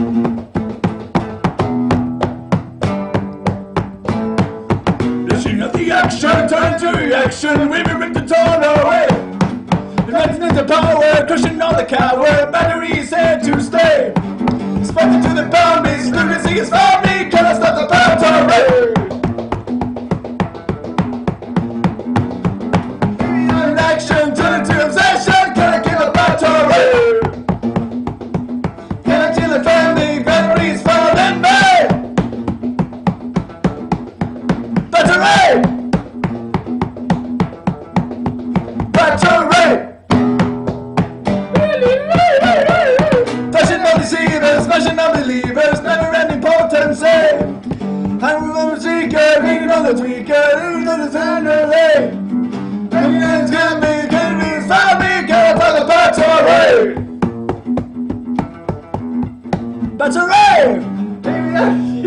This is not the action, turn to reaction, we've been ripped the town away. The lightning is the power, crushing all the coward, batteries here to stay. Spotted to the bomb, is lunacy is far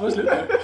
Where's Luke?